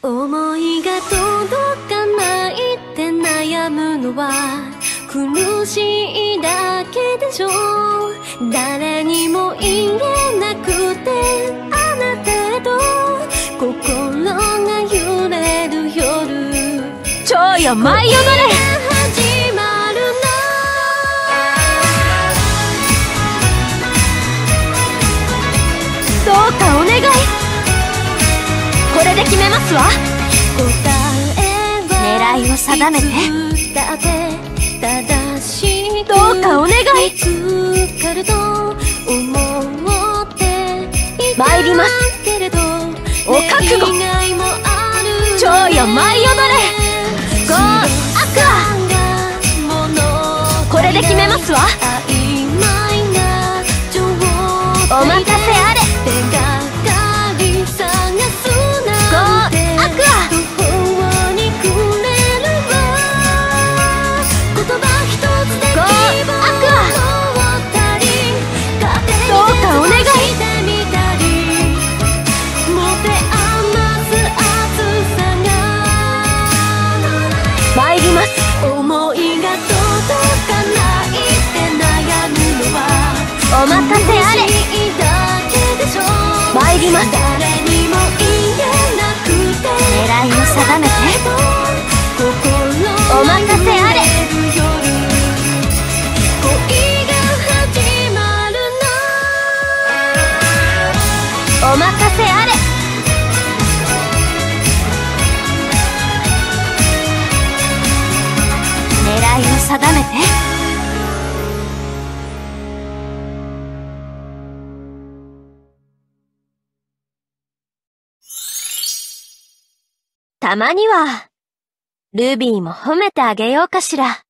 思いが届かないって悩むのは苦しいだけでしょ誰にも言えなくてあなたと心が揺れる夜。超よ舞い踊れ。決めますわ。狙いを定めて。どうかお願い。参ります。お覚悟。超よ舞い踊れ。ゴーアクアこれで決めますわ。お任せを定めて。たまにはルビーも褒めてあげようかしら。